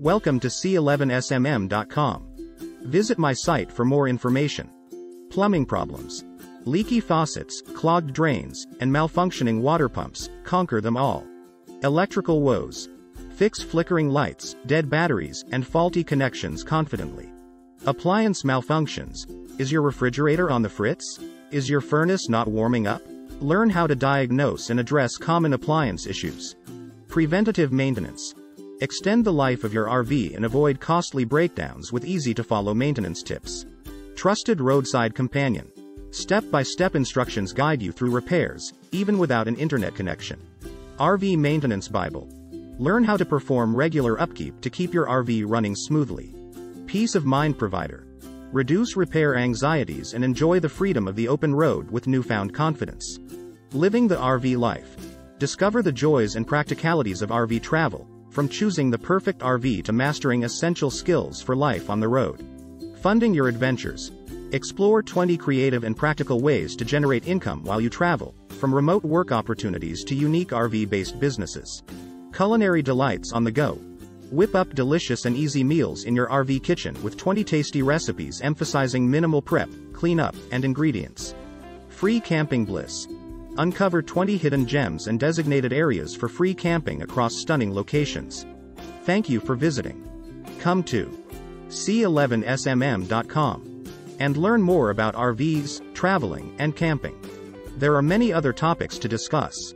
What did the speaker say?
Welcome to C11SMM.com. Visit my site for more information. Plumbing problems. Leaky faucets, clogged drains, and malfunctioning water pumps, conquer them all. Electrical woes. Fix flickering lights, dead batteries, and faulty connections confidently. Appliance malfunctions. Is your refrigerator on the fritz? Is your furnace not warming up? Learn how to diagnose and address common appliance issues. Preventative maintenance. Extend the life of your RV and avoid costly breakdowns with easy to follow maintenance tips. Trusted roadside companion. Step by step instructions guide you through repairs, even without an internet connection. RV Maintenance Bible. Learn how to perform regular upkeep to keep your RV running smoothly. Peace of mind provider. Reduce repair anxieties and enjoy the freedom of the open road with newfound confidence. Living the RV life. Discover the joys and practicalities of RV travel, from choosing the perfect RV to mastering essential skills for life on the road. Funding your adventures. Explore 20 creative and practical ways to generate income while you travel, from remote work opportunities to unique RV based businesses. Culinary delights on the go. Whip up delicious and easy meals in your RV kitchen with 20 tasty recipes emphasizing minimal prep, cleanup, and ingredients. Free camping bliss. Uncover 20 hidden gems and designated areas for free camping across stunning locations. Thank you for visiting. Come to c11smm.com and learn more about RVs, traveling, and camping. There are many other topics to discuss.